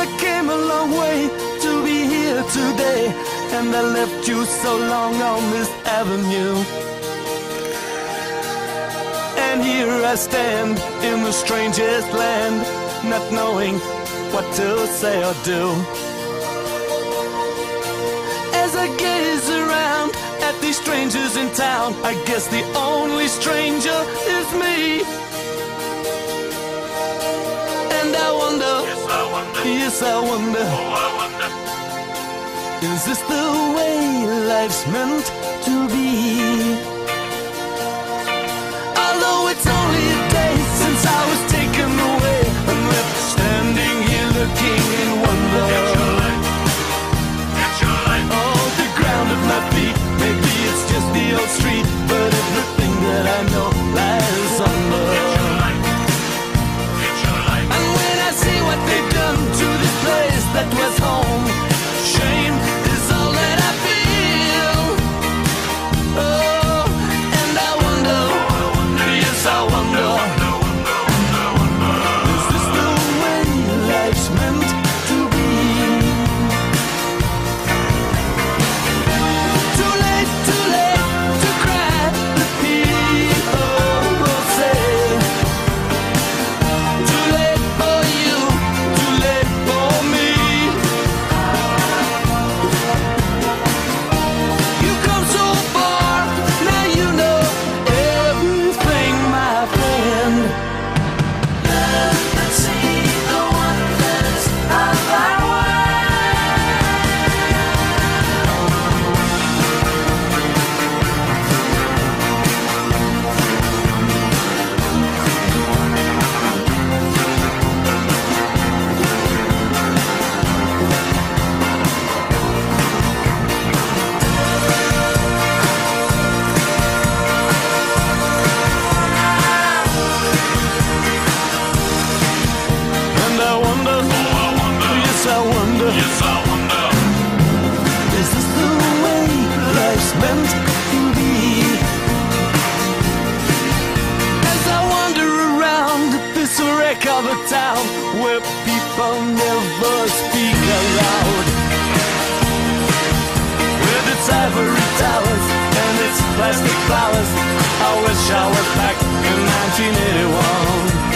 I came a long way to be here today, and I left you so long on this avenue. And here I stand in the strangest land, not knowing what to say or do. As I gaze around at these strangers in town, I guess the only stranger is me. Yes, I wonder. Oh, I wonder. Is this the way life's meant to be? of a town where people never speak aloud. With its ivory towers and its plastic flowers, I wish I was back in 1981.